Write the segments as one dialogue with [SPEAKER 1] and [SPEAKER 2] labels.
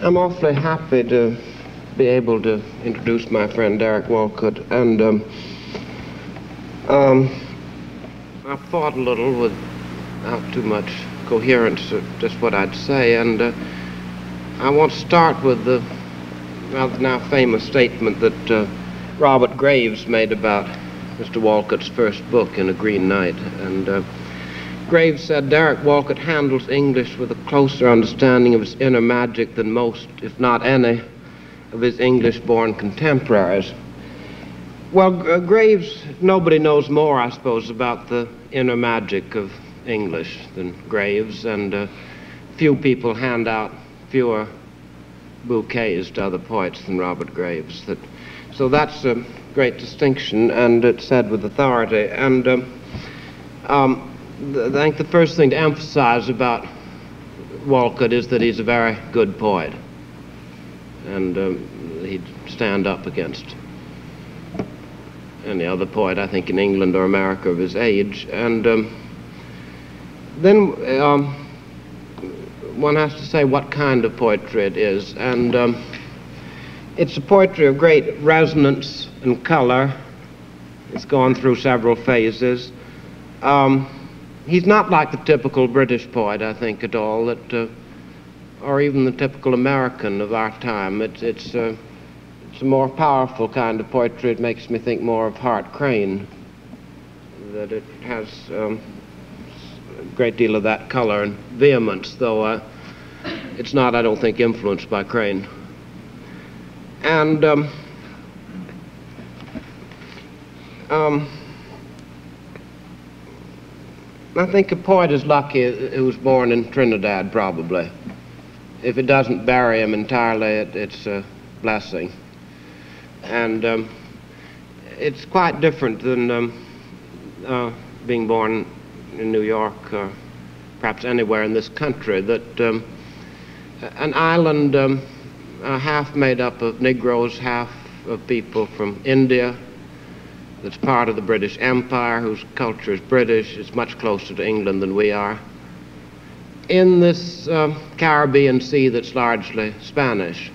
[SPEAKER 1] I'm awfully happy to be able to introduce my friend Derek Walcott, and um, um, I've thought a little without too much coherence of just what I'd say, and uh, I want to start with the rather now famous statement that uh, Robert Graves made about Mr. Walcott's first book, In a Green Night, and uh, Graves said Derek Walcott handles English with a closer understanding of its inner magic than most, if not any, of his English born contemporaries. Well, uh, Graves, nobody knows more, I suppose, about the inner magic of English than Graves, and uh, few people hand out fewer bouquets to other poets than Robert Graves. That, so that's a great distinction, and it's said with authority. And um, um, I think the first thing to emphasize about Walcott is that he's a very good poet. And um, he'd stand up against any other poet, I think, in England or America of his age. And um, then um, one has to say what kind of poetry it is. And um, it's a poetry of great resonance and color. It's gone through several phases. Um, he's not like the typical British poet, I think, at all, that, uh, or even the typical American of our time. It's, it's, uh, it's a more powerful kind of poetry. It makes me think more of Hart Crane, that it has um, a great deal of that color and vehemence, though uh, it's not, I don't think, influenced by Crane. And um, um, I think a poet is lucky who was born in Trinidad, probably. If it doesn't bury him entirely, it, it's a blessing. And um, it's quite different than um, uh, being born in New York or perhaps anywhere in this country, that um, an island uh, half made up of Negroes, half of people from India, that's part of the British Empire, whose culture is British, is much closer to England than we are. In this um, Caribbean Sea that's largely Spanish.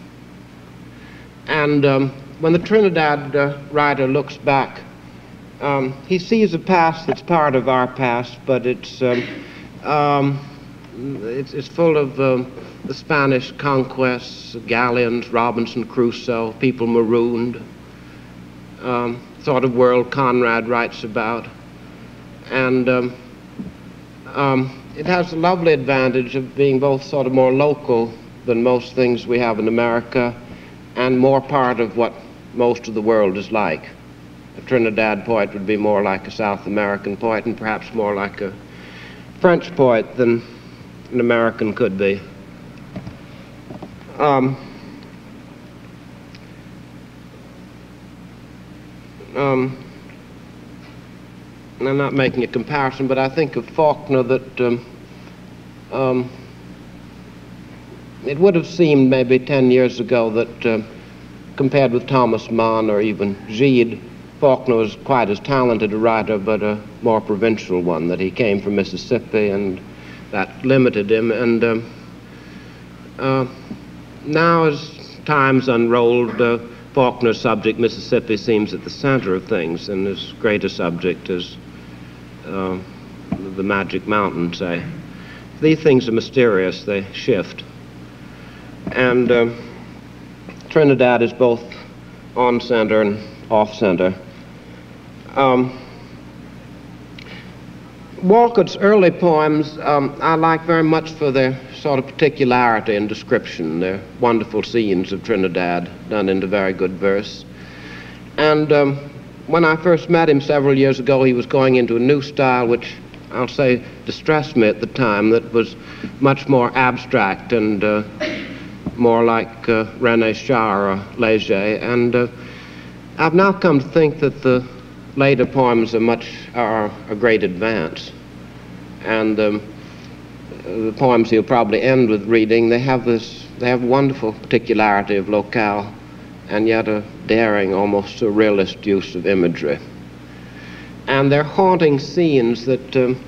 [SPEAKER 1] And um, when the Trinidad uh, writer looks back, um, he sees a past that's part of our past, but it's, um, um, it's, it's, full of um, the Spanish conquests, galleons, Robinson Crusoe, people marooned. Um, sort of world Conrad writes about. And um, um, it has the lovely advantage of being both sort of more local than most things we have in America and more part of what most of the world is like. A Trinidad poet would be more like a South American poet and perhaps more like a French poet than an American could be. Um, um, I'm not making a comparison, but I think of Faulkner that um, um, it would have seemed maybe 10 years ago that uh, compared with Thomas Mann or even Gide, Faulkner was quite as talented a writer, but a more provincial one, that he came from Mississippi and that limited him. And um, uh, now, as times unrolled, uh, Faulkner's subject, Mississippi, seems at the center of things, and his greater subject is uh, the Magic Mountain, say. These things are mysterious, they shift. And uh, Trinidad is both on center and off center. Um, Walcott's early poems um, I like very much for their sort of particularity and description. They're wonderful scenes of Trinidad done into very good verse. And um, when I first met him several years ago, he was going into a new style which I'll say distressed me at the time, that was much more abstract and uh, more like uh, Rene Char or Léger. And uh, I've now come to think that the later poems are much are a great advance. And um, the poems he'll probably end with reading, they have this, they have wonderful particularity of locale and yet a daring, almost surrealist use of imagery. And they're haunting scenes that um,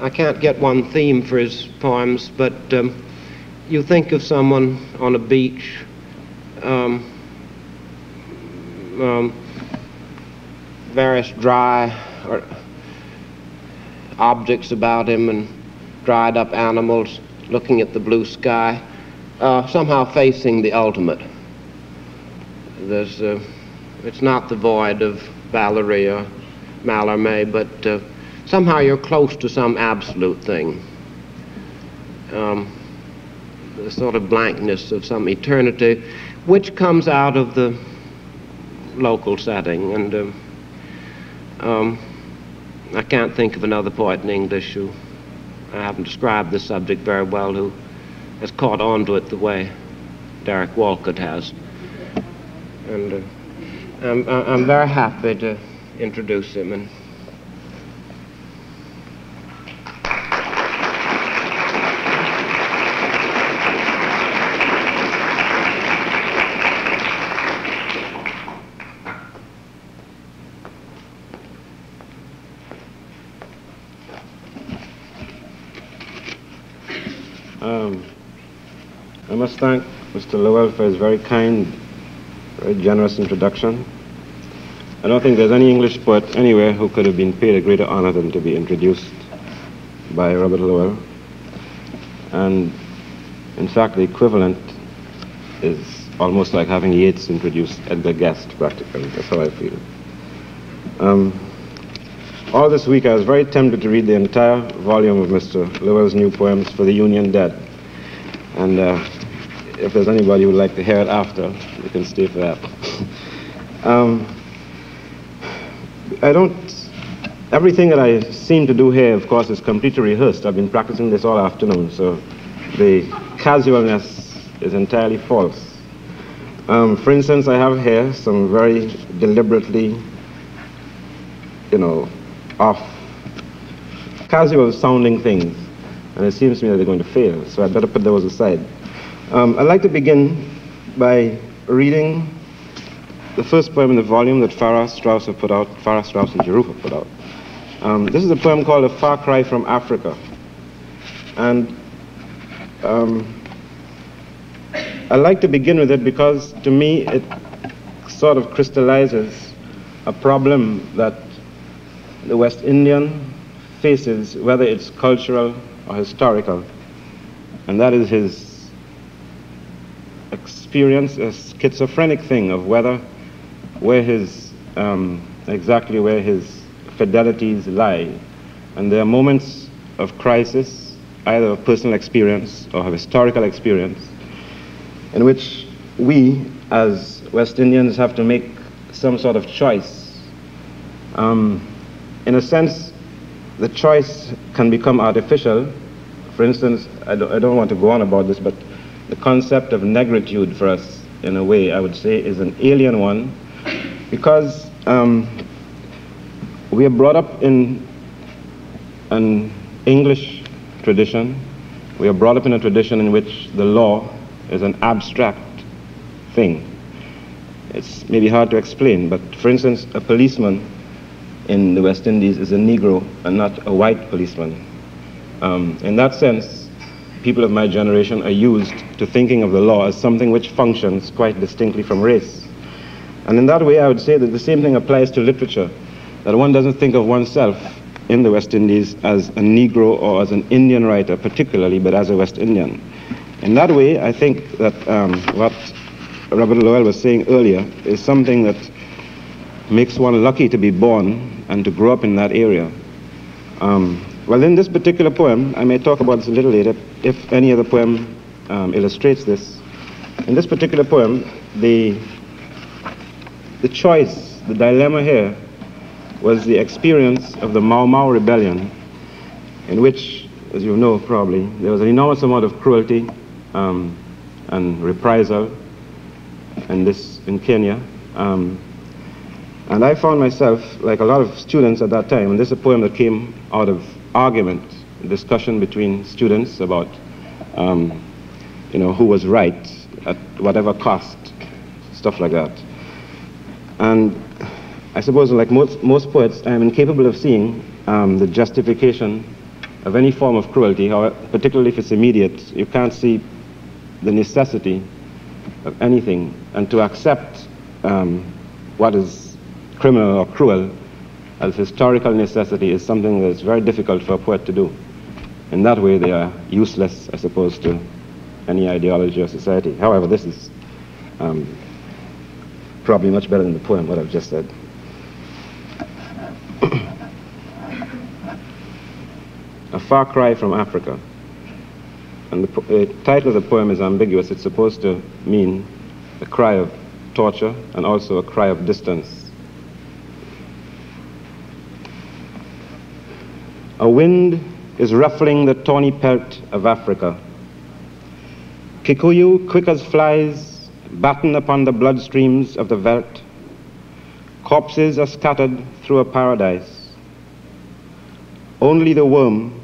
[SPEAKER 1] I can't get one theme for his poems, but um, you think of someone on a beach, um, um, various dry objects about him and dried up animals looking at the blue sky, uh, somehow facing the ultimate. There's, uh, it's not the void of Valery or Mallarmé, but uh, somehow you're close to some absolute thing. Um, the sort of blankness of some eternity, which comes out of the local setting. And um, um, I can't think of another poet in English who I haven't described the subject very well who has caught on to it the way Derek Walcott has. And uh, I'm, I'm very happy to introduce him. And
[SPEAKER 2] Um, I must thank Mr. Lowell for his very kind, very generous introduction. I don't think there's any English poet anywhere who could have been paid a greater honor than to be introduced by Robert Lowell. And in fact, the equivalent is almost like having Yeats introduce Edgar Guest, practically. That's how I feel. Um, all this week, I was very tempted to read the entire volume of Mr. Lowell's new poems for the Union Dead. And uh, if there's anybody who would like to hear it after, you can stay for that. um, I don't. Everything that I seem to do here, of course, is completely rehearsed. I've been practicing this all afternoon, so the casualness is entirely false. Um, for instance, I have here some very deliberately, you know, off, casual sounding things, and it seems to me that they're going to fail, so I'd better put those aside. Um, I'd like to begin by reading the first poem in the volume that Farrar Straus have put out, Farrar Straus and Giroux have put out. Um, this is a poem called A Far Cry from Africa. And um, I like to begin with it because to me it sort of crystallizes a problem that the West Indian faces, whether it's cultural or historical, and that is his experience, a schizophrenic thing of whether where his um, exactly where his fidelities lie, and there are moments of crisis, either of personal experience or of historical experience, in which we as West Indians have to make some sort of choice. Um, in a sense, the choice can become artificial. For instance, I don't, I don't want to go on about this, but the concept of negritude for us, in a way, I would say, is an alien one because um, we are brought up in an English tradition. We are brought up in a tradition in which the law is an abstract thing. It's maybe hard to explain, but for instance, a policeman in the West Indies is a Negro and not a white policeman. Um, in that sense, people of my generation are used to thinking of the law as something which functions quite distinctly from race. And in that way, I would say that the same thing applies to literature, that one doesn't think of oneself in the West Indies as a Negro or as an Indian writer particularly, but as a West Indian. In that way, I think that um, what Robert Lowell was saying earlier is something that makes one lucky to be born and to grow up in that area. Um, well, in this particular poem, I may talk about this a little later, if any other poem um, illustrates this. In this particular poem, the, the choice, the dilemma here, was the experience of the Mau Mau rebellion, in which, as you know probably, there was an enormous amount of cruelty um, and reprisal in, this, in Kenya. Um, and I found myself, like a lot of students at that time, and this is a poem that came out of argument, discussion between students about, um, you know, who was right at whatever cost, stuff like that. And I suppose, like most, most poets, I am incapable of seeing um, the justification of any form of cruelty, particularly if it's immediate. You can't see the necessity of anything and to accept um, what is criminal or cruel as historical necessity is something that's very difficult for a poet to do. In that way, they are useless, I suppose, to any ideology or society. However, this is um, probably much better than the poem, what I've just said. a far cry from Africa. And the, the, title of the poem is ambiguous. It's supposed to mean a cry of torture and also a cry of distance. A wind is ruffling the tawny pelt of Africa. Kikuyu, quick as flies, batten upon the bloodstreams of the veldt. Corpses are scattered through a paradise. Only the worm,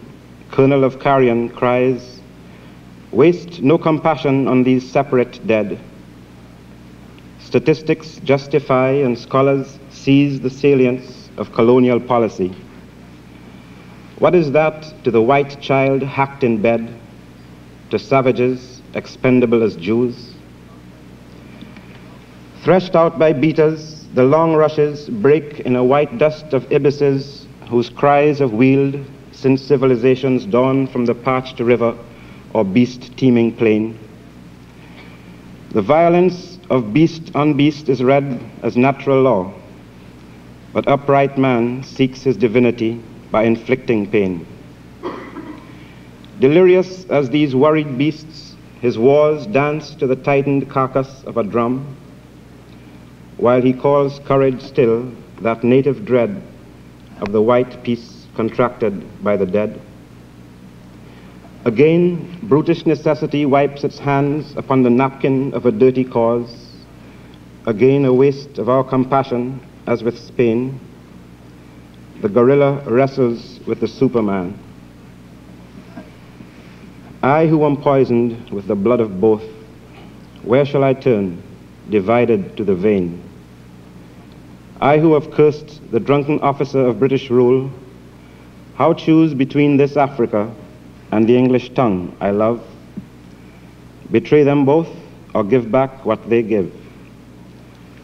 [SPEAKER 2] kernel of carrion, cries, Waste no compassion on these separate dead. Statistics justify and scholars seize the salience of colonial policy. What is that to the white child hacked in bed, to savages expendable as Jews? Threshed out by beaters, the long rushes break in a white dust of ibises whose cries have wheeled since civilization's dawn from the parched river or beast teeming plain. The violence of beast on beast is read as natural law, but upright man seeks his divinity by inflicting pain. Delirious as these worried beasts, his wars dance to the tightened carcass of a drum, while he calls courage still that native dread of the white peace contracted by the dead. Again, brutish necessity wipes its hands upon the napkin of a dirty cause. Again, a waste of our compassion, as with Spain the gorilla wrestles with the superman. I who am poisoned with the blood of both, where shall I turn, divided to the vein? I who have cursed the drunken officer of British rule, how choose between this Africa and the English tongue I love? Betray them both or give back what they give?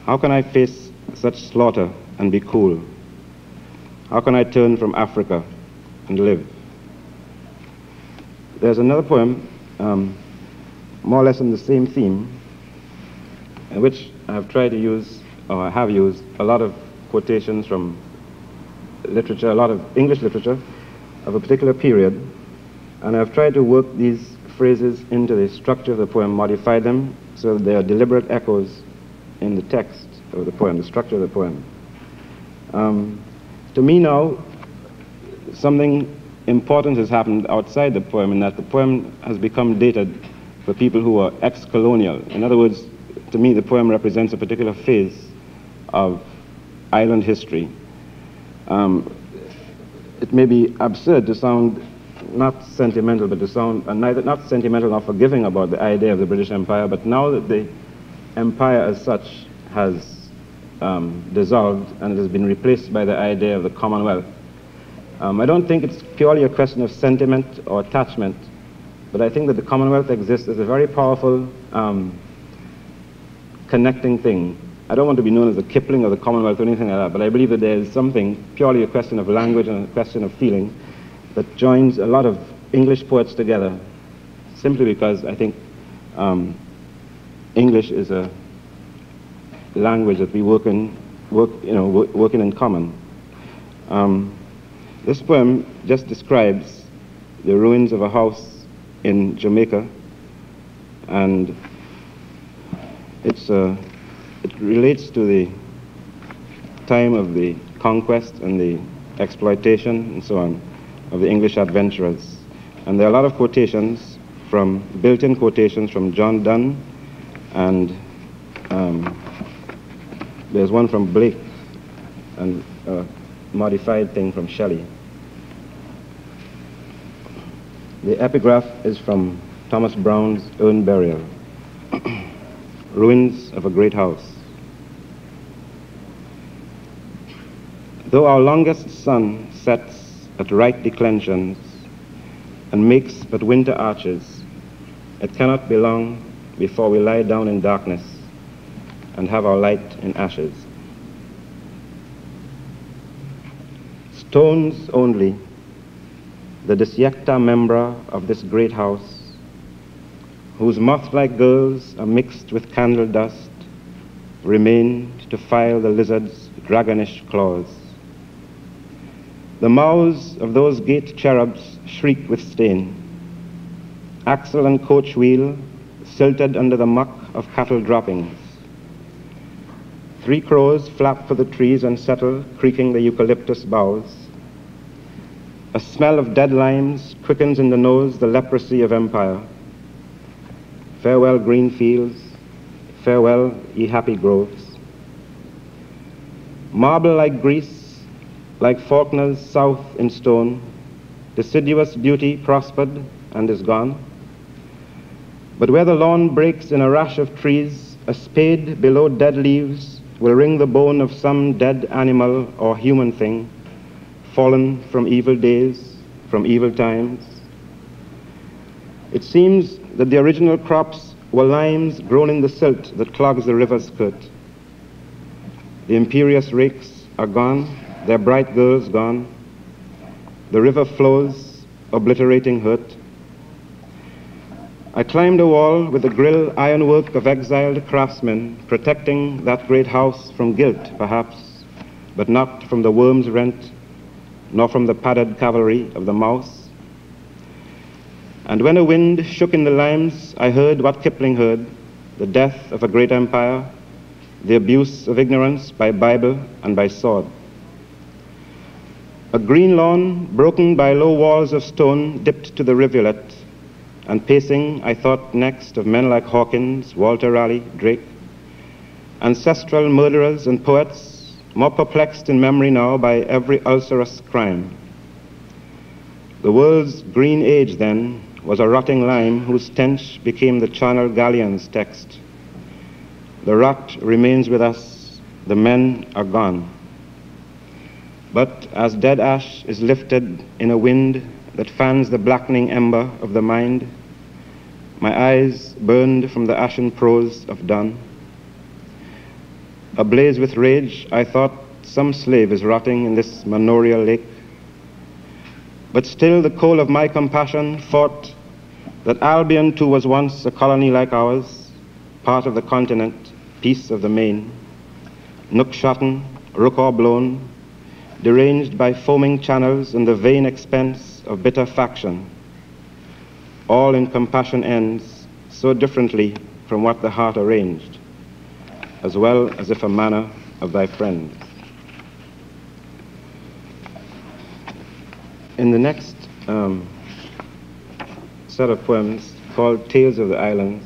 [SPEAKER 2] How can I face such slaughter and be cool? How can I turn from Africa and live? There's another poem, um, more or less on the same theme, in which I've tried to use, or I have used, a lot of quotations from literature, a lot of English literature of a particular period, and I've tried to work these phrases into the structure of the poem, modify them so that they are deliberate echoes in the text of the poem, the structure of the poem. Um, to me now, something important has happened outside the poem in that the poem has become dated for people who are ex-colonial. In other words, to me, the poem represents a particular phase of island history. Um, it may be absurd to sound not sentimental, but to sound uh, neither not sentimental nor forgiving about the idea of the British Empire. But now that the empire as such has um, dissolved and it has been replaced by the idea of the Commonwealth. Um, I don't think it's purely a question of sentiment or attachment, but I think that the Commonwealth exists as a very powerful um, connecting thing. I don't want to be known as the Kipling of the Commonwealth or anything like that, but I believe that there is something purely a question of language and a question of feeling that joins a lot of English poets together simply because I think um, English is a language that we work in, work, you know, work, working in common. Um, this poem just describes the ruins of a house in Jamaica, and it's, uh, it relates to the time of the conquest and the exploitation and so on of the English adventurers. And there are a lot of quotations from, built-in quotations from John Donne and um, there's one from Blake and a modified thing from Shelley. The epigraph is from Thomas Browne's Urn Burial, Ruins of a Great House. Though our longest sun sets at right declensions and makes but winter arches, it cannot be long before we lie down in darkness and have our light in ashes. Stones only, the disjecta membra of this great house, whose moth-like girls are mixed with candle dust, remained to file the lizard's dragonish claws. The mouths of those gate cherubs shriek with stain. Axle and coach wheel silted under the muck of cattle droppings. Three crows flap for the trees and settle, creaking the eucalyptus boughs. A smell of dead limes quickens in the nose the leprosy of empire. Farewell, green fields. Farewell, ye happy groves. Marble like Greece, like Faulkner's south in stone, deciduous beauty prospered and is gone. But where the lawn breaks in a rash of trees, a spade below dead leaves will ring the bone of some dead animal or human thing, fallen from evil days, from evil times. It seems that the original crops were limes grown in the silt that clogs the river's skirt. The imperious rakes are gone, their bright girls gone. The river flows, obliterating hurt. I climbed a wall with the grill ironwork of exiled craftsmen, protecting that great house from guilt, perhaps, but not from the worm's rent, nor from the padded cavalry of the mouse. And when a wind shook in the limes, I heard what Kipling heard the death of a great empire, the abuse of ignorance by Bible and by sword. A green lawn, broken by low walls of stone, dipped to the rivulet and pacing, I thought next of men like Hawkins, Walter Raleigh, Drake, ancestral murderers and poets, more perplexed in memory now by every ulcerous crime. The world's green age, then, was a rotting lime whose stench became the Charnel Galleon's text. The rot remains with us, the men are gone. But as dead ash is lifted in a wind that fans the blackening ember of the mind, my eyes burned from the ashen prose of Donne. Ablaze with rage, I thought some slave is rotting in this manorial lake. But still the coal of my compassion fought that Albion too was once a colony like ours, part of the continent, piece of the main, nook shotten, rookaw blown, deranged by foaming channels and the vain expense of bitter faction, all in compassion ends so differently from what the heart arranged, as well as if a manor of thy friend. In the next um, set of poems called Tales of the Islands,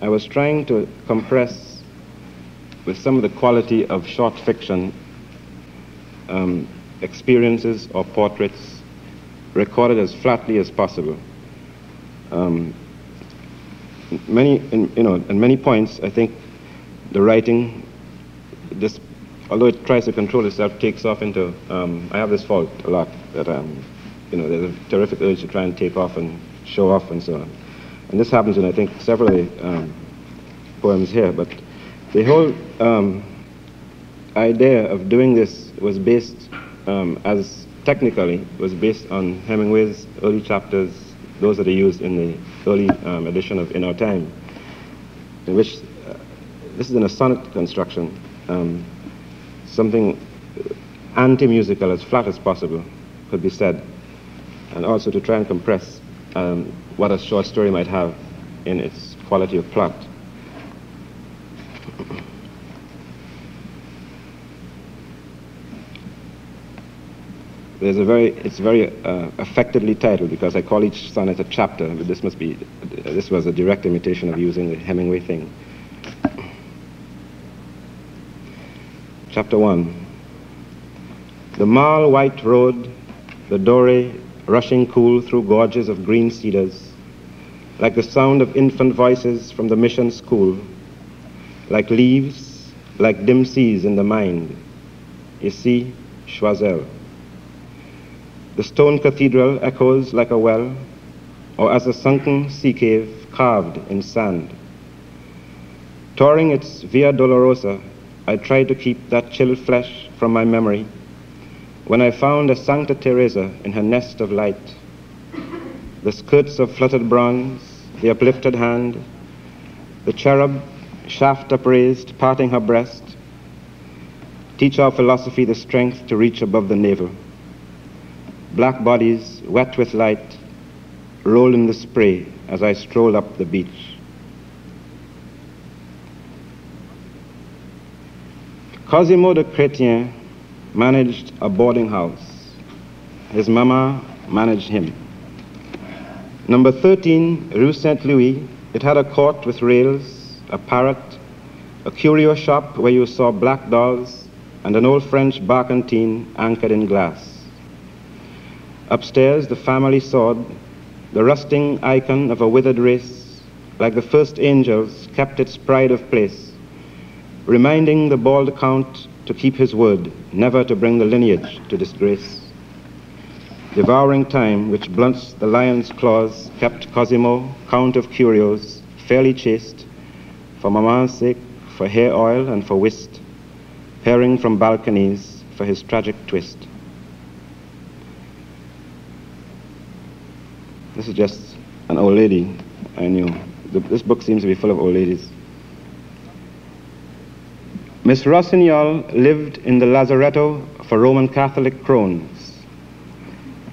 [SPEAKER 2] I was trying to compress with some of the quality of short fiction um, experiences or portraits recorded as flatly as possible. Um, many, in, you know, at many points, I think the writing, this, although it tries to control itself, takes off into. Um, I have this fault a lot that um, you know, there's a terrific urge to try and take off and show off and so on. And this happens in, I think, several um, poems here. But the whole um, idea of doing this was based um, as technically was based on Hemingway's early chapters, those that are used in the early um, edition of In Our Time, in which uh, this is in a sonnet construction, um, something anti-musical, as flat as possible, could be said, and also to try and compress um, what a short story might have in its quality of plot. There's a very, it's very uh, effectively titled because I call each sonnet a chapter, but this must be, this was a direct imitation of using the Hemingway thing. Chapter 1. The marl white road, the dory rushing cool through gorges of green cedars, like the sound of infant voices from the mission school, like leaves, like dim seas in the mind. You see, Choiseul. The stone cathedral echoes like a well, or as a sunken sea cave carved in sand. Touring its Via Dolorosa, I tried to keep that chill flesh from my memory when I found a Santa Teresa in her nest of light. The skirts of fluttered bronze, the uplifted hand, the cherub, shaft upraised, parting her breast, teach our philosophy the strength to reach above the navel. Black bodies, wet with light, roll in the spray as I stroll up the beach. Cosimo de Chrétien managed a boarding house. His mama managed him. Number 13, Rue Saint Louis, it had a court with rails, a parrot, a curio shop where you saw black dolls, and an old French barkentine anchored in glass. Upstairs, the family sword, the rusting icon of a withered race, like the first angels, kept its pride of place, reminding the bald count to keep his word, never to bring the lineage to disgrace. Devouring time, which blunts the lion's claws, kept Cosimo, Count of Curios, fairly chaste, for mamma's sake, for hair oil and for whist, peering from balconies for his tragic twist. This is just an old lady I knew. This book seems to be full of old ladies. Miss Rossignol lived in the lazaretto for Roman Catholic crones.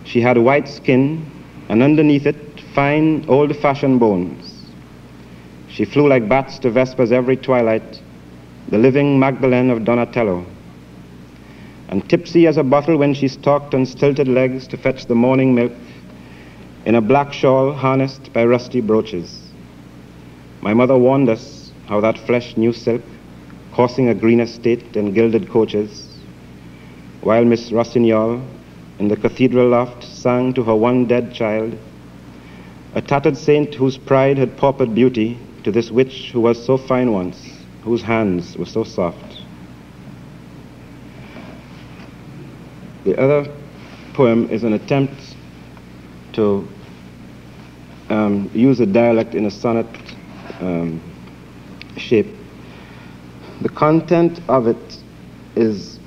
[SPEAKER 2] She had white skin, and underneath it, fine, old fashioned bones. She flew like bats to Vespers every twilight, the living Magdalene of Donatello. And tipsy as a bottle when she stalked on stilted legs to fetch the morning milk, in a black shawl harnessed by rusty brooches. My mother warned us how that flesh knew silk, coursing a green estate in gilded coaches, while Miss Rossignol in the cathedral loft sang to her one dead child, a tattered saint whose pride had paupered beauty to this witch who was so fine once, whose hands were so soft. The other poem is an attempt to um, use a dialect in a sonnet um, shape. The content of it is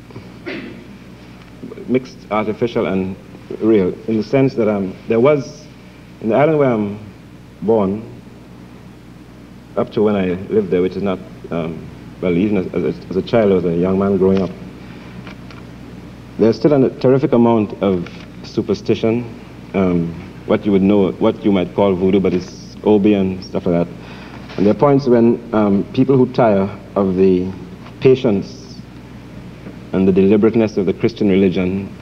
[SPEAKER 2] mixed artificial and real in the sense that um, there was, in the island where I'm born, up to when I lived there, which is not, um, well, even as, as, a, as, a, child, as a young man growing up, there's still a terrific amount of superstition, um, what you would know, what you might call voodoo, but it's Obi and stuff like that. And there are points when um, people who tire of the patience and the deliberateness of the Christian religion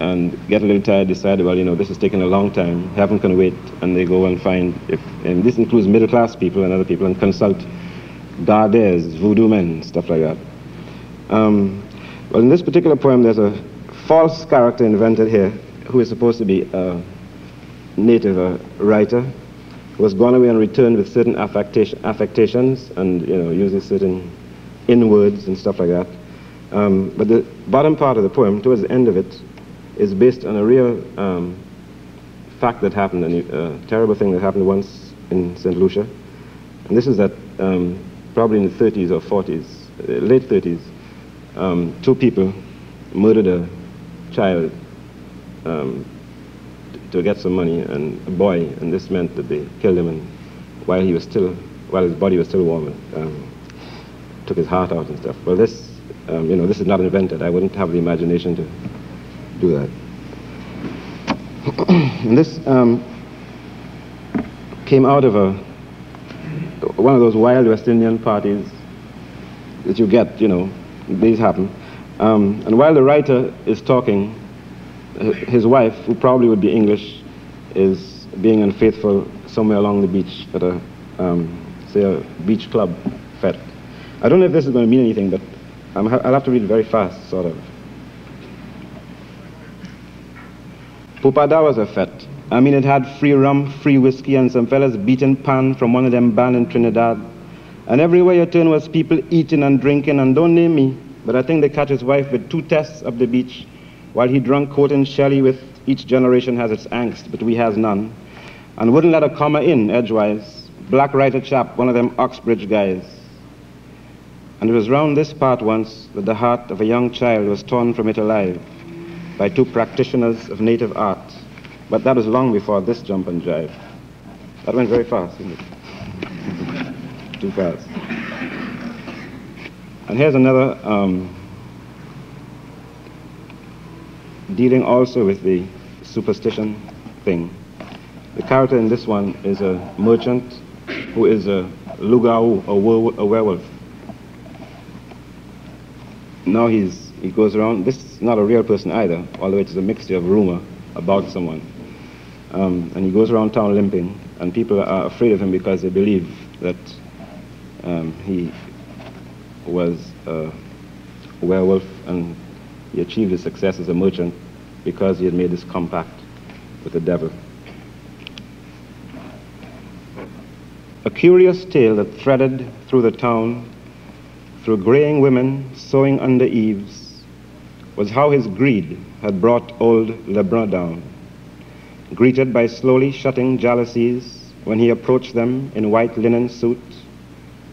[SPEAKER 2] and get a little tired, decide, well, you know, this is taking a long time, heaven can wait, and they go and find, if, and this includes middle class people and other people, and consult Gardez, voodoo men, stuff like that. Um, well, in this particular poem, there's a false character invented here who is supposed to be a native a writer who has gone away and returned with certain affectation, affectations and, you know, using certain in words and stuff like that. Um, but the bottom part of the poem, towards the end of it, is based on a real um, fact that happened, a terrible thing that happened once in St. Lucia. And this is that um, probably in the 30s or 40s, uh, late 30s, um, two people murdered a child um, to get some money, and a boy, and this meant that they killed him and while he was still, while his body was still warm, um, took his heart out and stuff. Well, this um, you know, this is not invented. I wouldn't have the imagination to do that. and this um, came out of a one of those wild West Indian parties that you get, you know, these happen. Um, and while the writer is talking, his wife, who probably would be English, is being unfaithful somewhere along the beach at a, um, say, a beach club fete. I don't know if this is going to mean anything, but i will have to read very fast, sort of. Pupada was a fete. I mean, it had free rum, free whiskey, and some fellas beating pan from one of them band in Trinidad. And everywhere you turn was people eating and drinking, and don't name me, but I think they catch his wife with two tests up the beach, while he drunk quoting Shelley with each generation has its angst, but we has none. And wouldn't let a comma in, edgewise. Black writer chap, one of them Oxbridge guys. And it was round this part once that the heart of a young child was torn from it alive by two practitioners of native art. But that was long before this jump and jive. That went very fast, didn't it? Too fast. And here's another um, dealing also with the superstition thing. The character in this one is a merchant who is a lugau, a, a werewolf. Now he's, he goes around, this is not a real person either, although it is a mixture of rumor about someone. Um, and he goes around town limping, and people are afraid of him because they believe that um, he was a werewolf and he achieved his success as a merchant because he had made this compact with the devil. A curious tale that threaded through the town, through graying women sewing under eaves, was how his greed had brought old Lebrun down, greeted by slowly shutting jalousies when he approached them in white linen suit,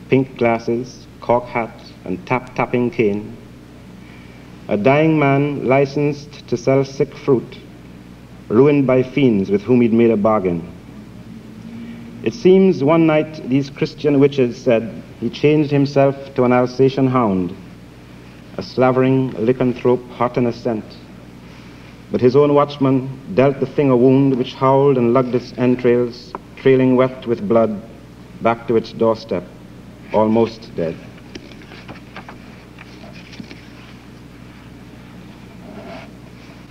[SPEAKER 2] pink glasses, cock hat, and tap-tapping cane, a dying man licensed to sell sick fruit, ruined by fiends with whom he'd made a bargain. It seems one night these Christian witches said he changed himself to an Alsatian hound, a slavering lycanthrope hot in a scent. But his own watchman dealt the thing a wound which howled and lugged its entrails, trailing wet with blood, back to its doorstep, almost dead.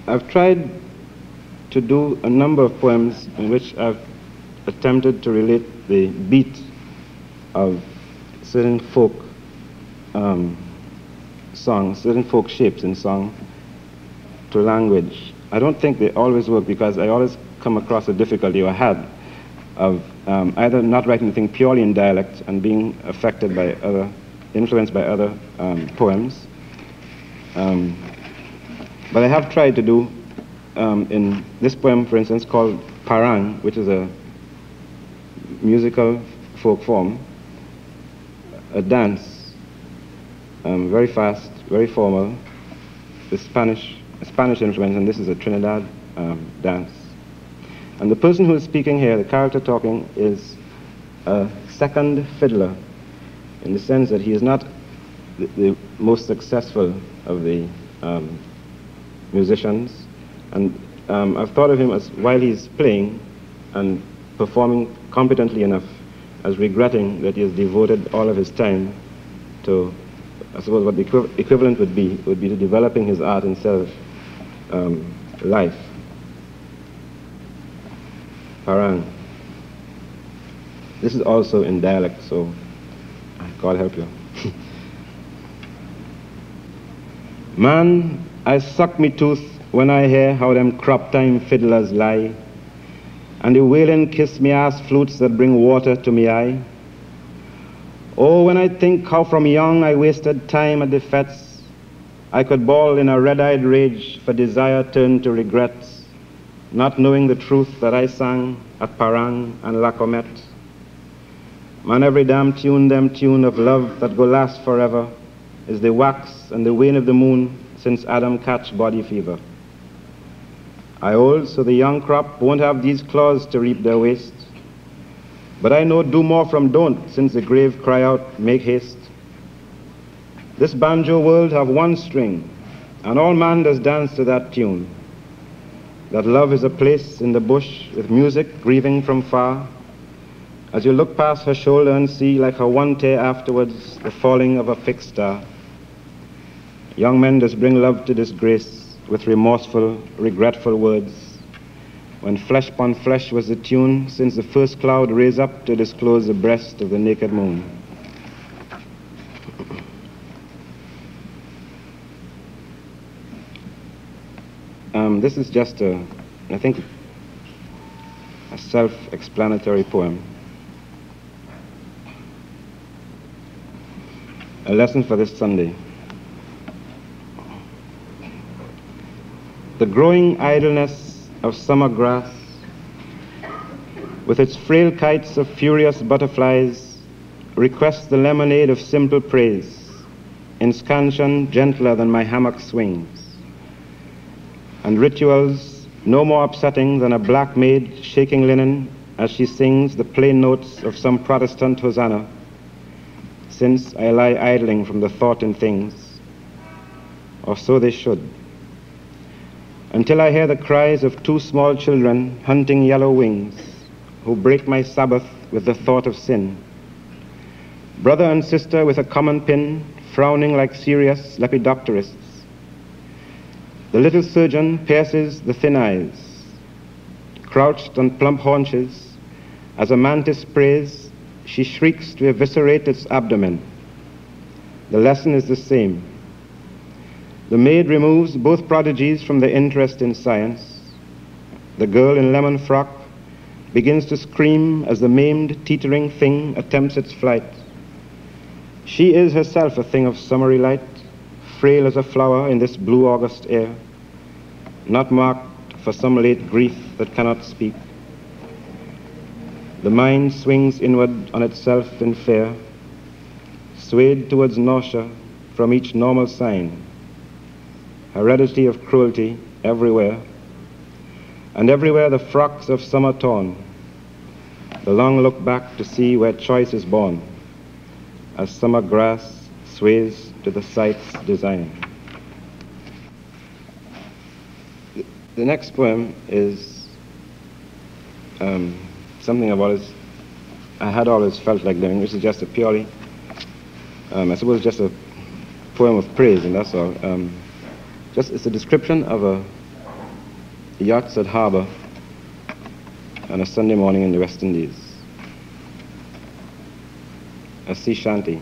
[SPEAKER 2] I've tried to do a number of poems in which I've attempted to relate the beat of certain folk um, songs, certain folk shapes in song to language. I don't think they always work because I always come across a difficulty or had of um, either not writing anything purely in dialect and being affected by other, influenced by other um, poems. Um, but I have tried to do um, in this poem, for instance, called Parang, which is a musical folk form, a dance, um, very fast, very formal, the Spanish, Spanish influence, and this is a Trinidad um, dance. And the person who is speaking here, the character talking, is a second fiddler, in the sense that he is not the, the most successful of the um, musicians. And um, I've thought of him as, while he's playing and performing competently enough, as regretting that he has devoted all of his time to, I suppose what the equi equivalent would be, would be to developing his art instead of um, life. Parang. This is also in dialect, so God help you. Man, I suck me tooth when I hear how them crop time fiddlers lie, and the wailing kiss me ass flutes that bring water to me eye. Oh, when I think how from young I wasted time at the fetes, I could bawl in a red-eyed rage for desire turned to regrets, not knowing the truth that I sang at Parang and La Comette. Man, every damn tune, them tune of love that go last forever, is the wax and the wane of the moon since Adam catch body fever. I old, so the young crop won't have these claws to reap their waste. But I know do more from don't, since the grave cry out, make haste. This banjo world have one string, and all man does dance to that tune. That love is a place in the bush with music grieving from far. As you look past her shoulder and see, like her one tear afterwards, the falling of a fixed star. Young men just bring love to disgrace with remorseful, regretful words. When flesh upon flesh was the tune, since the first cloud raised up to disclose the breast of the naked moon. Um, this is just a, I think, a self-explanatory poem. A lesson for this Sunday. The growing idleness of summer grass, with its frail kites of furious butterflies, requests the lemonade of simple praise, in scansion gentler than my hammock swings, and rituals no more upsetting than a black maid shaking linen as she sings the plain notes of some Protestant hosanna, since I lie idling from the thought in things, or so they should, until I hear the cries of two small children hunting yellow wings, who break my Sabbath with the thought of sin. Brother and sister with a common pin, frowning like serious lepidopterists. The little surgeon pierces the thin eyes. Crouched on plump haunches, as a mantis preys, she shrieks to eviscerate its abdomen. The lesson is the same. The maid removes both prodigies from their interest in science. The girl in lemon frock begins to scream as the maimed, teetering thing attempts its flight. She is herself a thing of summery light, frail as a flower in this blue August air, not marked for some late grief that cannot speak. The mind swings inward on itself in fear, swayed towards nausea from each normal sign, heredity of cruelty everywhere, and everywhere the frocks of summer torn, the long look back to see where choice is born as summer grass sways to the sight's design. The next poem is um, something I've always, I had always felt like doing, which is just a purely, um, I suppose just a poem of praise, and that's all. Um, just it's a description of a yacht at harbor on a Sunday morning in the West Indies a sea shanty.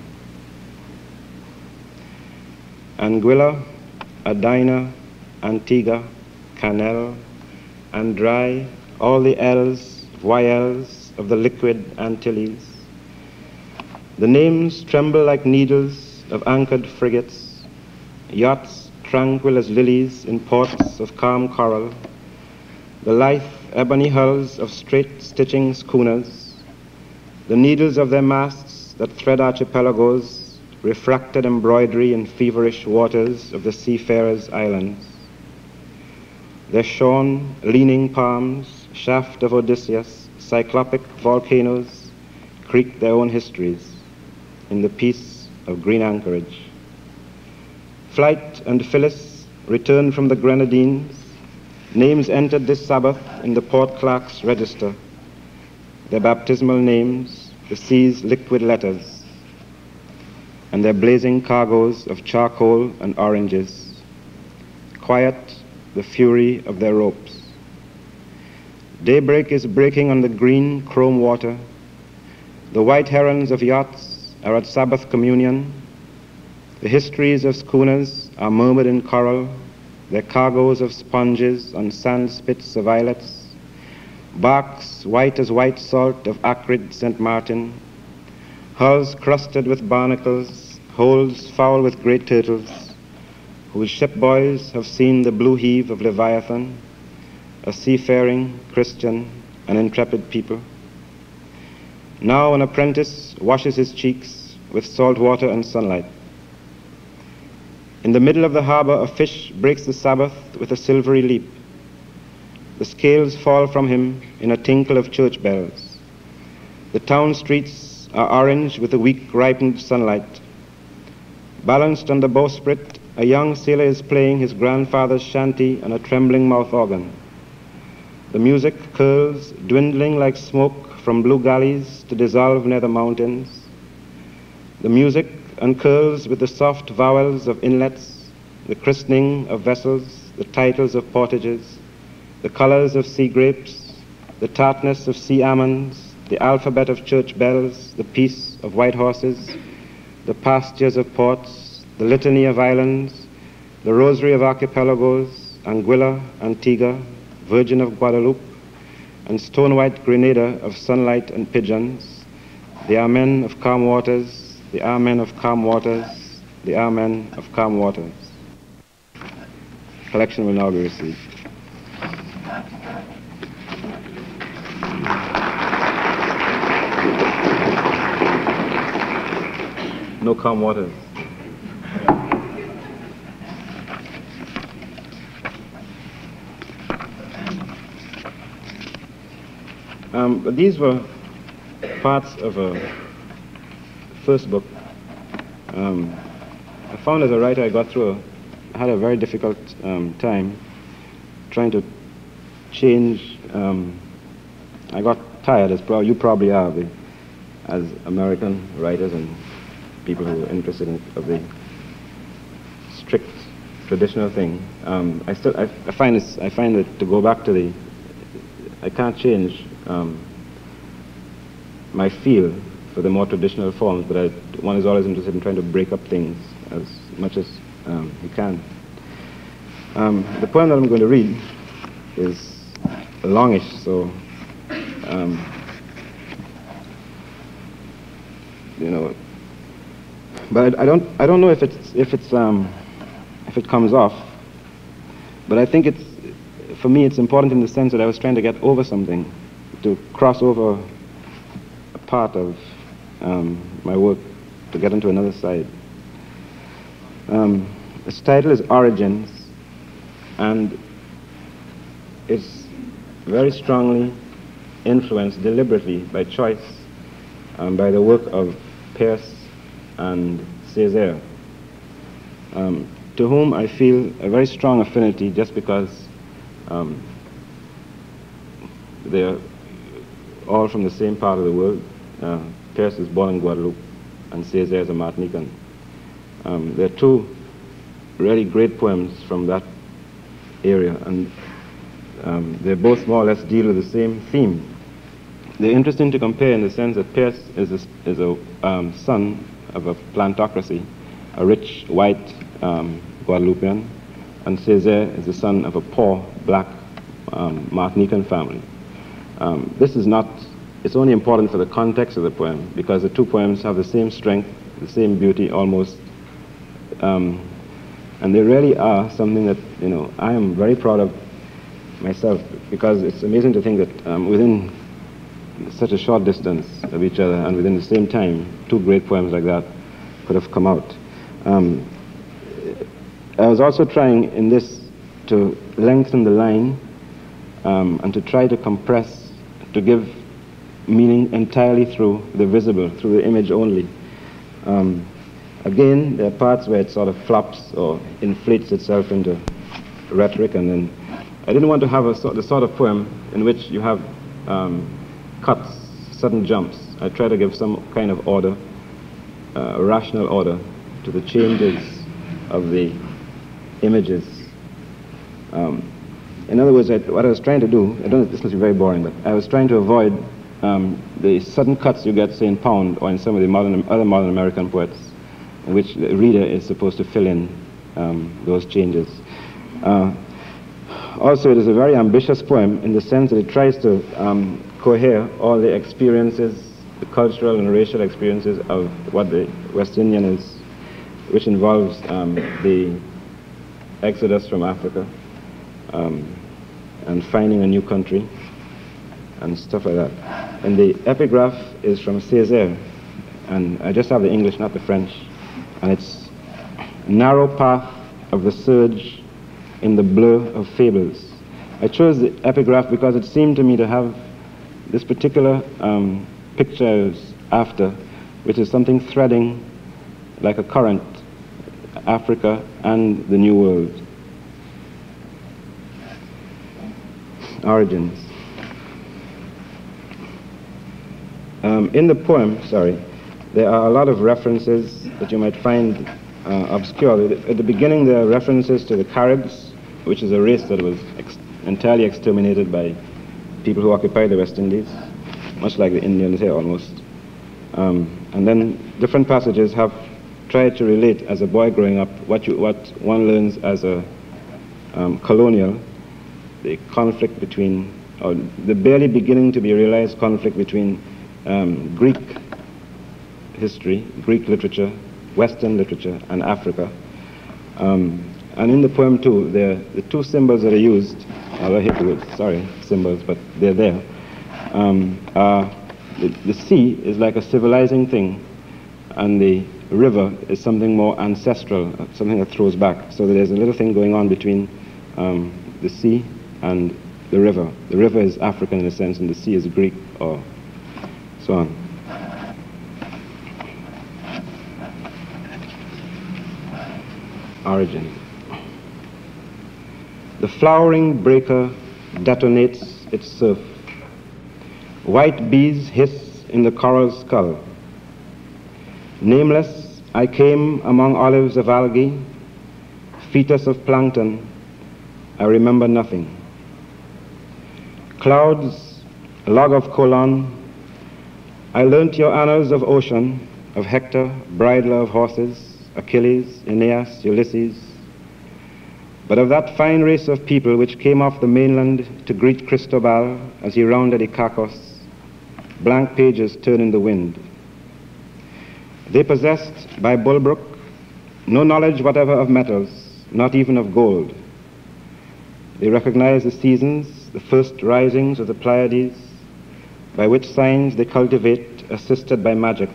[SPEAKER 2] Anguilla, Adina, Antigua, Canel, Andreuille all the L's, Voyelles of the liquid Antilles. The names tremble like needles of anchored frigates, yachts tranquil as lilies in ports of calm coral, the lithe ebony hulls of straight stitching schooners, the needles of their masts that thread archipelagos, refracted embroidery in feverish waters of the seafarers' islands. Their shorn, leaning palms, shaft of Odysseus, cyclopic volcanoes, creak their own histories in the peace of green anchorage. Flight and Phyllis returned from the Grenadines. Names entered this Sabbath in the port clerk's register. Their baptismal names the sea's liquid letters and their blazing cargoes of charcoal and oranges quiet the fury of their ropes. Daybreak is breaking on the green chrome water. The white herons of yachts are at Sabbath communion. The histories of schooners are murmured in coral, their cargoes of sponges on sand spits of islets barks white as white salt of acrid St. Martin, hulls crusted with barnacles, holds foul with great turtles, whose ship boys have seen the blue heave of Leviathan, a seafaring, Christian, and intrepid people. Now an apprentice washes his cheeks with salt water and sunlight. In the middle of the harbor, a fish breaks the Sabbath with a silvery leap. The scales fall from him in a tinkle of church bells. The town streets are orange with the weak ripened sunlight. Balanced on the bowsprit, a young sailor is playing his grandfather's shanty on a trembling mouth organ. The music curls, dwindling like smoke from blue gullies to dissolve near the mountains. The music uncurls with the soft vowels of inlets, the christening of vessels, the titles of portages the colors of sea grapes, the tartness of sea almonds, the alphabet of church bells, the peace of white horses, the pastures of ports, the litany of islands, the rosary of archipelagos, Anguilla, Antigua, Virgin of Guadeloupe, and stone white Grenada of sunlight and pigeons, the Amen of calm waters, the are men of calm waters. The are men of calm waters. Collection will now be received. No calm waters. Um, but these were parts of a first book. Um, I found as a writer I got through, a, I had a very difficult um, time trying to change. Um, I got tired, as pro- you probably are, the, as American writers and people who are interested in of the strict traditional thing. Um, I still I, I, find this I find that to go back to the I can't change um, my feel for the more traditional forms, but I, one is always interested in trying to break up things as much as um, you can. Um, the poem that I'm going to read is longish, so um, you know. But I, I, don't I don't know if it's if it's um, if it comes off. But I think it's for me it's important in the sense that I was trying to get over something, to cross over a part of um, my work, to get into another side. Um, its title is Origins, and it's very strongly influenced deliberately by choice um, by the work of Perse and Césaire, um, to whom I feel a very strong affinity just because um, they're all from the same part of the world. Uh, Perse is born in Guadeloupe, and Césaire is a Martinican. Um, there are two really great poems from that area, and um, they both more or less deal with the same theme. They're interesting to compare in the sense that Perse is a, is a um, son of a plantocracy, a rich white um, Guadeloupean, and Césaire is the son of a poor black um, Martinican family. Um, this is not, it's only important for the context of the poem because the two poems have the same strength, the same beauty almost, um, and they really are something that, you know, I am very proud of myself because it's amazing to think that um, within such a short distance of each other and within the same time, two great poems like that could have come out. Um, I was also trying in this to lengthen the line um, and to try to compress, to give meaning entirely through the visible, through the image only. Um, again, there are parts where it sort of flops or inflates itself into rhetoric, and then I didn't want to have a, the sort of poem in which you have um, cuts, sudden jumps. I try to give some kind of order, uh, rational order, to the changes of the images. Um, in other words, I, what I was trying to do, I don't know, this must be very boring, but I was trying to avoid um, the sudden cuts you get, say, in Pound or in some of the modern, other modern American poets, in which the reader is supposed to fill in um, those changes. Uh, also, it is a very ambitious poem in the sense that it tries to um, cohere all the experiences, the cultural and racial experiences of what the West Indian is, which involves um, the exodus from Africa um, and finding a new country and stuff like that. And the epigraph is from Césaire, and I just have the English, not the French, and it's narrow path of the surge in the blur of fables. I chose the epigraph because it seemed to me to have this particular um, picture after, which is something threading like a current Africa and the New World. Origins. Um, in the poem, sorry, there are a lot of references that you might find uh, obscure. At the beginning, there are references to the Caribs, which is a race that was ex entirely exterminated by people who occupied the West Indies, much like the Indians here almost. Um, and then different passages have tried to relate as a boy growing up what, you, what one learns as a um, colonial, the conflict between, or the barely beginning to be realized conflict between um, Greek history, Greek literature, Western literature, and Africa. Um, and in the poem too, the, the two symbols that are used, the word, sorry, symbols, but they're there. Um, the, the sea is like a civilizing thing, and the river is something more ancestral, something that throws back. So there's a little thing going on between um, the sea and the river. The river is African in a sense, and the sea is Greek, or so on. Origin. The flowering breaker detonates its surf. White bees hiss in the coral skull. Nameless, I came among olives of algae, fetus of plankton. I remember nothing. Clouds, log of Colon, I learnt your annals of ocean, of Hector, bridler of horses, Achilles, Aeneas, Ulysses, but of that fine race of people which came off the mainland to greet Cristobal as he rounded Iquitos, blank pages turn in the wind. They possessed, by Bullbrook, no knowledge whatever of metals, not even of gold. They recognized the seasons, the first risings of the Pleiades, by which signs they cultivate, assisted by magic.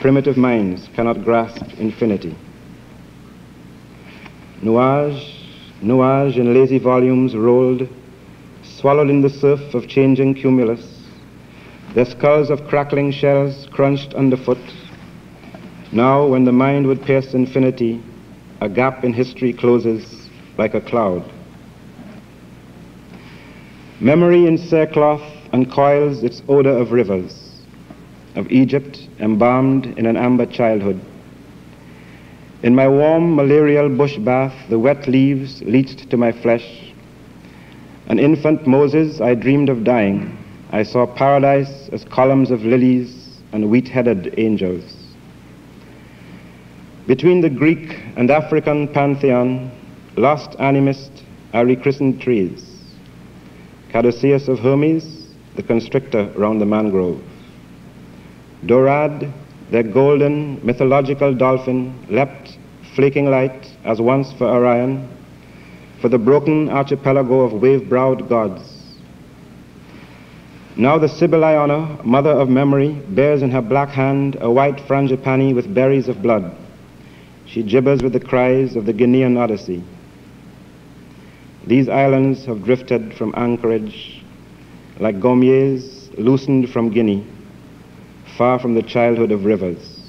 [SPEAKER 2] Primitive minds cannot grasp infinity. Nuage, nuage in lazy volumes rolled, swallowed in the surf of changing cumulus, their skulls of crackling shells crunched underfoot. Now, when the mind would pierce infinity, a gap in history closes like a cloud. Memory in sackcloth uncoils its odor of rivers, of Egypt embalmed in an amber childhood. In my warm malarial bush bath, the wet leaves leached to my flesh. An infant Moses, I dreamed of dying. I saw paradise as columns of lilies and wheat headed angels. Between the Greek and African pantheon, lost animist are rechristened trees. Caduceus of Hermes, the constrictor round the mangrove. Dorad, their golden mythological dolphin, leapt, flaking light, as once for Orion, for the broken archipelago of wave browed gods. Now the Sibylliana, mother of memory, bears in her black hand a white frangipani with berries of blood. She gibbers with the cries of the Guinean Odyssey. These islands have drifted from anchorage like gommiers loosened from Guinea, far from the childhood of rivers.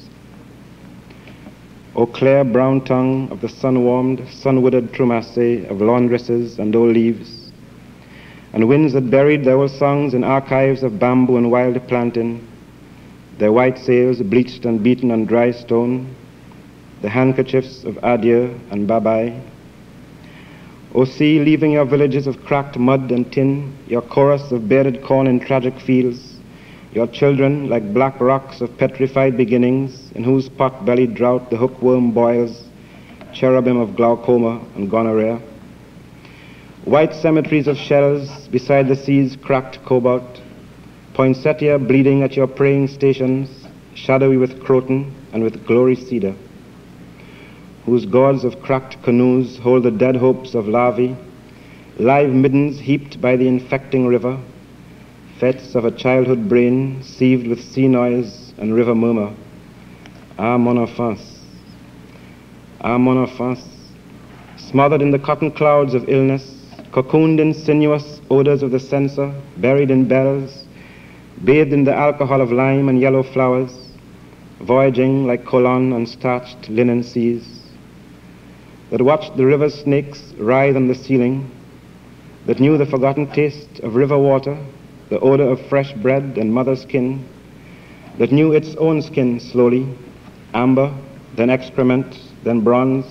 [SPEAKER 2] O clear brown tongue of the sun-warmed, sun-withered trumasse of laundresses and old leaves, and winds that buried their old songs in archives of bamboo and wild plantain, their white sails bleached and beaten on dry stone, the handkerchiefs of adieu and bye-bye. O sea, leaving your villages of cracked mud and tin, your chorus of bearded corn in tragic fields, your children like black rocks of petrified beginnings, in whose pot-bellied drought the hookworm boils, cherubim of glaucoma and gonorrhea. White cemeteries of shells beside the sea's cracked cobalt, poinsettia bleeding at your praying stations, shadowy with croton and with glory cedar whose gods of cracked canoes hold the dead hopes of larvae, live middens heaped by the infecting river, fetes of a childhood brain sieved with sea noise and river murmur. Ah, mon enfance, ah, mon enfance, smothered in the cotton clouds of illness, cocooned in sinuous odors of the censer, buried in bells, bathed in the alcohol of lime and yellow flowers, voyaging like Colon on starched linen seas that watched the river snakes writhe on the ceiling, that knew the forgotten taste of river water, the odor of fresh bread and mother skin, that knew its own skin slowly, amber, then excrement, then bronze,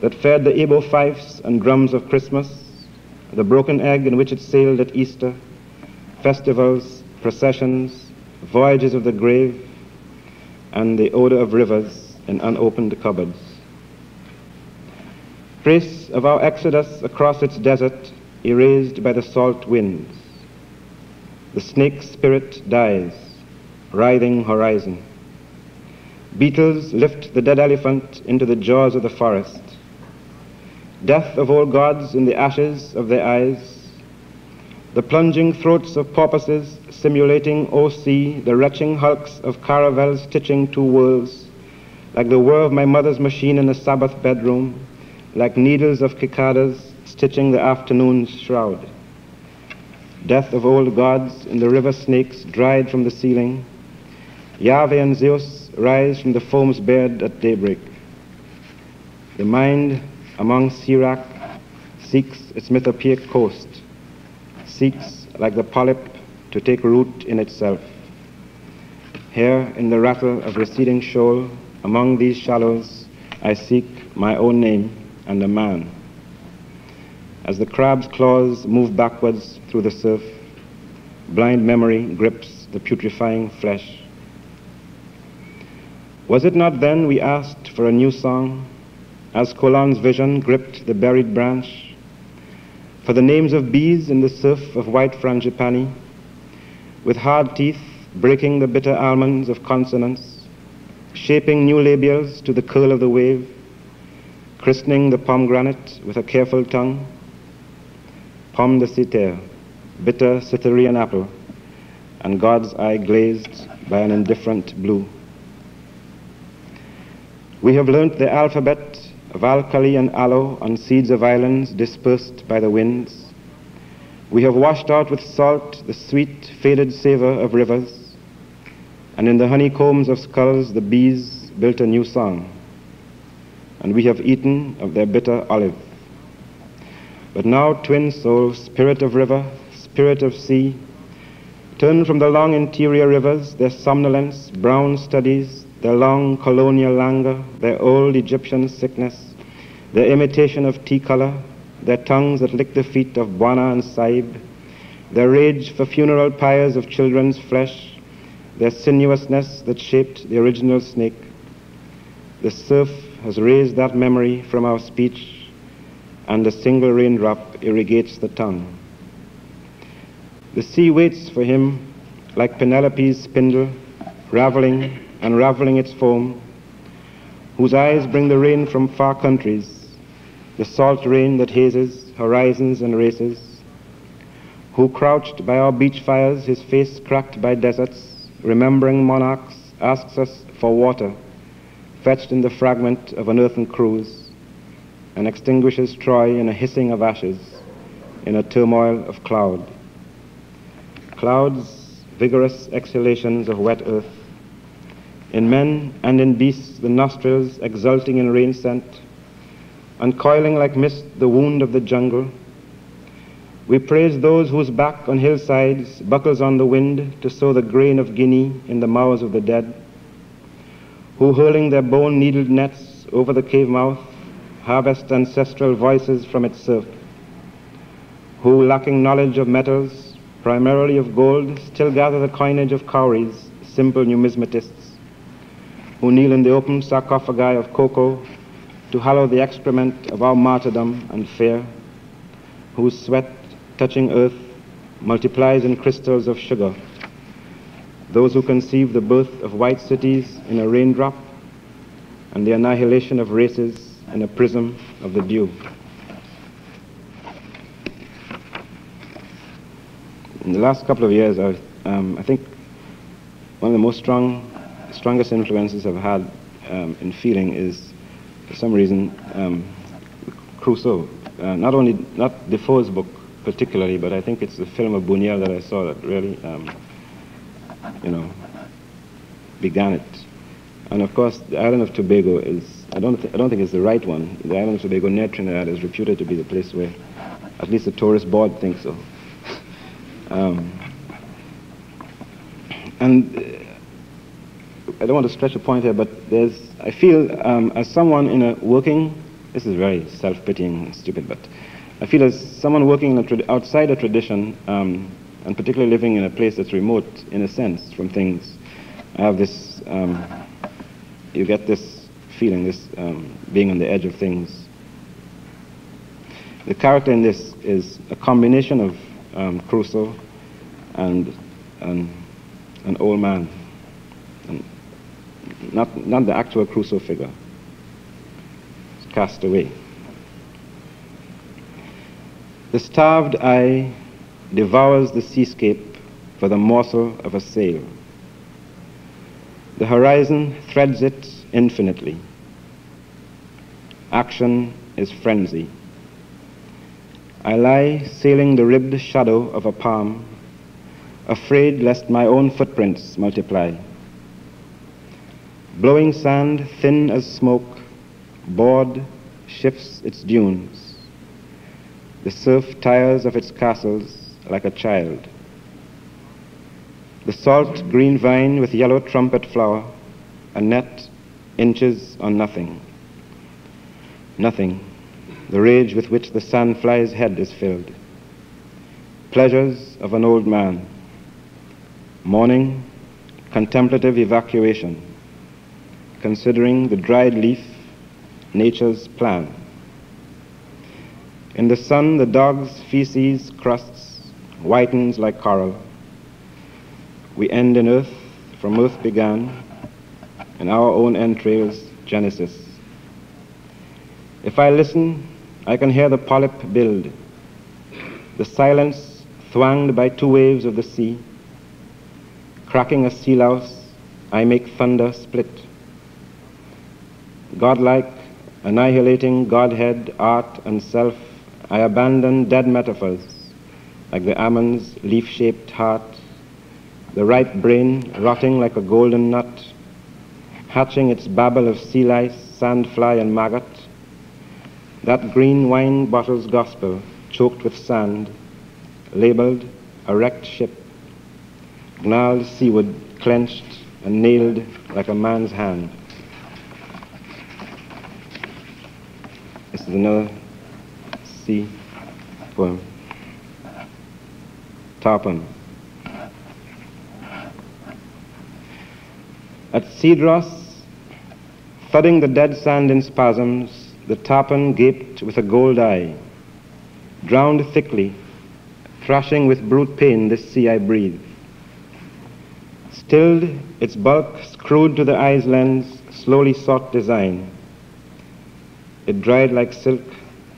[SPEAKER 2] that fed the Ebo fifes and drums of Christmas, the broken egg in which it sailed at Easter, festivals, processions, voyages of the grave, and the odor of rivers in unopened cupboards trace of our exodus across its desert erased by the salt winds. The snake spirit dies, writhing horizon. Beetles lift the dead elephant into the jaws of the forest. Death of all gods in the ashes of their eyes. The plunging throats of porpoises simulating, O sea, the retching hulks of caravels stitching two worlds, like the whir of my mother's machine in a Sabbath bedroom, like needles of cicadas stitching the afternoon's shroud. Death of old gods in the river snakes dried from the ceiling. Yahweh and Zeus rise from the foam's bed at daybreak. The mind among Sirach seeks its mythopoeic coast, seeks, like the polyp, to take root in itself. Here, in the rattle of receding shoal, among these shallows, I seek my own name and a man. As the crab's claws move backwards through the surf, blind memory grips the putrefying flesh. Was it not then we asked for a new song, as Colon's vision gripped the buried branch? For the names of bees in the surf of white frangipani, with hard teeth breaking the bitter almonds of consonants, shaping new labials to the curl of the wave, christening the pomegranate with a careful tongue, pomme de Cythère, bitter Cytherean apple, and God's eye glazed by an indifferent blue. We have learnt the alphabet of alkali and aloe on seeds of islands dispersed by the winds. We have washed out with salt the sweet, faded savor of rivers, and in the honeycombs of skulls the bees built a new song, and we have eaten of their bitter olive. But now, twin souls, spirit of river, spirit of sea, turn from the long interior rivers, their somnolence, brown studies, their long colonial languor, their old Egyptian sickness, their imitation of tea color, their tongues that lick the feet of Bwana and Sahib, their rage for funeral pyres of children's flesh, their sinuousness that shaped the original snake. The surf has raised that memory from our speech, and a single raindrop irrigates the tongue. The sea waits for him like Penelope's spindle, raveling, unraveling its foam, whose eyes bring the rain from far countries, the salt rain that hazes horizons and races, who crouched by our beach fires, his face cracked by deserts, remembering monarchs, asks us for water, fetched in the fragment of an earthen cruse, and extinguishes Troy in a hissing of ashes, in a turmoil of cloud. Clouds, vigorous exhalations of wet earth, in men and in beasts the nostrils exulting in rain scent, uncoiling like mist the wound of the jungle. We praise those whose back on hillsides buckles on the wind to sow the grain of Guinea in the mouths of the dead, who hurling their bone-needled nets over the cave mouth harvest ancestral voices from its surf, who, lacking knowledge of metals, primarily of gold, still gather the coinage of cowries, simple numismatists, who kneel in the open sarcophagi of cocoa to hallow the excrement of our martyrdom and fear, whose sweat touching earth multiplies in crystals of sugar, those who conceive the birth of white cities in a raindrop and the annihilation of races in a prism of the dew. In the last couple of years, I, um, I think one of the most strong strongest influences I've had um, in feeling is, for some reason, um, Crusoe. Uh, not only, not Defoe's book particularly, but I think it's the film of Buñuel that I saw that really, um, you know, began it. And of course, the island of Tobago is, I don't, I don't think it's the right one. The island of Tobago near Trinidad is reputed to be the place where at least the tourist board thinks so. um, and I don't want to stretch a point here, but there's, I feel um, as someone in a working, this is very self-pitying and stupid, but I feel as someone working a outside a tradition, um, and particularly living in a place that's remote, in a sense, from things, I have this, um, you get this feeling, this um, being on the edge of things. The character in this is a combination of um, Crusoe and, and an old man not, not the actual Crusoe figure. It's cast away. The starved eye devours the seascape for the morsel of a sail. The horizon threads it infinitely. Action is frenzy. I lie sailing the ribbed shadow of a palm, afraid lest my own footprints multiply. Blowing sand thin as smoke, board shifts its dunes. The surf tires of its castles like a child. The salt green vine with yellow trumpet flower, a net inches on nothing. Nothing the rage with which the sandfly's head is filled. Pleasures of an old man. Morning, contemplative evacuation, considering the dried leaf, nature's plan. In the sun, the dog's feces crusts, whitens like coral. We end in earth, from earth began, in our own entrails, Genesis. If I listen, I can hear the polyp build, the silence thwanged by two waves of the sea. Cracking a sea louse, I make thunder split. Godlike, annihilating Godhead, art, and self, I abandon dead metaphors like the almond's leaf shaped heart, the ripe brain rotting like a golden nut, hatching its babble of sea lice, sandfly, and maggot that green wine bottle's gospel, choked with sand, labeled a wrecked ship, gnarled seaward, clenched and nailed like a man's hand. This is another sea poem. Tarpon. At Cedros, thudding the dead sand in spasms, the tarpon gaped with a gold eye, drowned thickly, thrashing with brute pain this sea I breathe. Stilled, its bulk screwed to the eye's lens, slowly sought design. It dried like silk,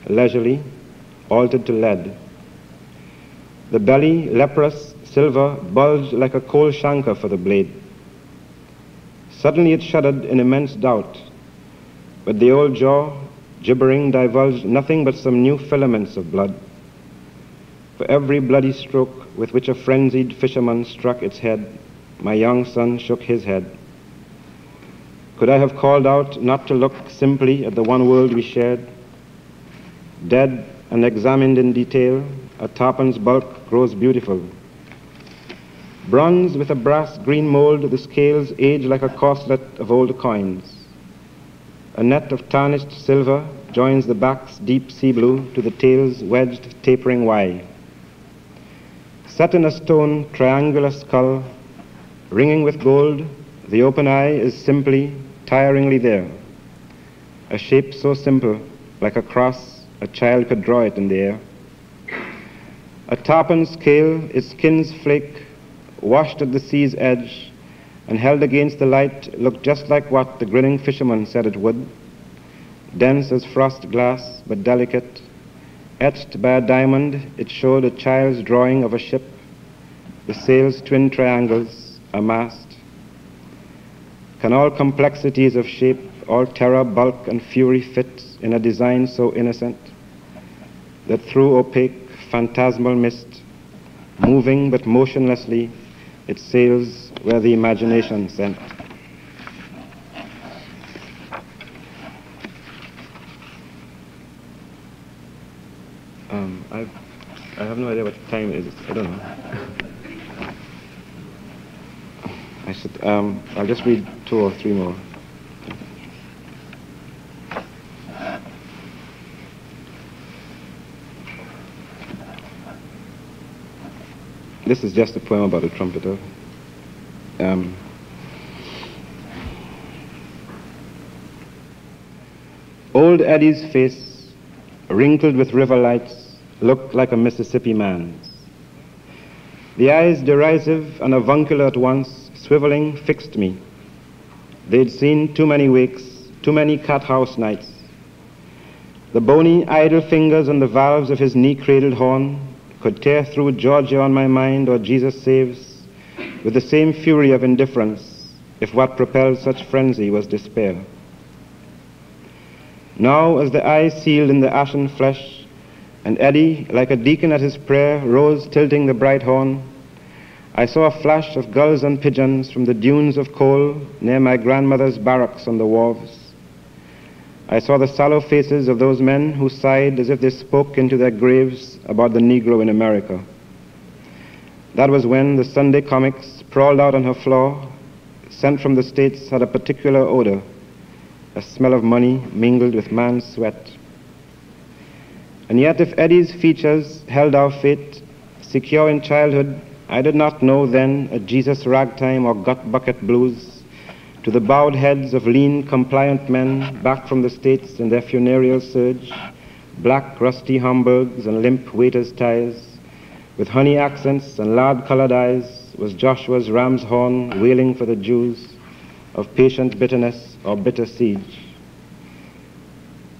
[SPEAKER 2] leisurely, altered to lead. The belly, leprous, silver, bulged like a coal shanker for the blade. Suddenly it shuddered in immense doubt, but the old jaw gibbering divulged nothing but some new filaments of blood. For every bloody stroke with which a frenzied fisherman struck its head, my young son shook his head. Could I have called out not to look simply at the one world we shared? Dead and examined in detail, a tarpon's bulk grows beautiful. Bronze with a brass green mold, the scales age like a corselet of old coins. A net of tarnished silver joins the back's deep sea blue to the tail's wedged tapering Y. Set in a stone triangular skull, ringing with gold, the open eye is simply, tiringly there. A shape so simple, like a cross, a child could draw it in the air. A tarpon scale, its skins flake, washed at the sea's edge, and held against the light looked just like what the grinning fisherman said it would dense as frost glass but delicate. Etched by a diamond, it showed a child's drawing of a ship, the sails twin triangles, a mast. Can all complexities of shape, all terror, bulk, and fury fit in a design so innocent that through opaque, phantasmal mist, moving but motionlessly, it sails where the imagination sent. Um, I've, I have no idea what time it is. I don't know. I should, um, I'll just read two or three more. This is just a poem about a trumpeter. Um, old Eddie's face, wrinkled with river lights, looked like a Mississippi man's. The eyes, derisive and avuncular at once, swiveling, fixed me. They'd seen too many wakes, too many cat house nights. The bony, idle fingers on the valves of his knee cradled horn could tear through Georgia on my mind or Jesus saves with the same fury of indifference if what propelled such frenzy was despair. Now, as the eye sealed in the ashen flesh, And Eddie, like a deacon at his prayer, rose tilting the bright horn. I saw a flash of gulls and pigeons from the dunes of coal near my grandmother's barracks on the wharves. I saw the sallow faces of those men who sighed as if they spoke into their graves about the Negro in America. That was when the Sunday comics sprawled out on her floor, sent from the States, had a particular odor, a smell of money mingled with man's sweat. And yet, if Eddie's features held our fate, secure in childhood, I did not know then a Jesus ragtime or gut bucket blues to the bowed heads of lean, compliant men back from the States in their funereal surge, black, rusty Homburgs and limp waiters' ties, with honey accents and lard colored eyes, was Joshua's ram's horn wailing for the Jews of patient bitterness or bitter siege.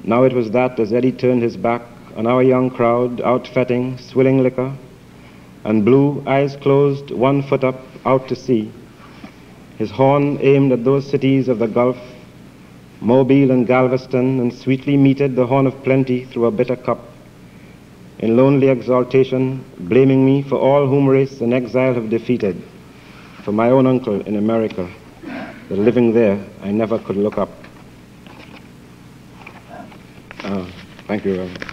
[SPEAKER 2] Now it was that as Eddie turned his back on our young crowd out fetting, swilling liquor, and Blue, eyes closed, one foot up, out to sea, his horn aimed at those cities of the Gulf, Mobile and Galveston, and sweetly meted the horn of plenty through a bitter cup, in lonely exaltation, blaming me for all whom race and exile have defeated, for my own uncle in America, that living there I never could look up. Uh, thank you, Reverend.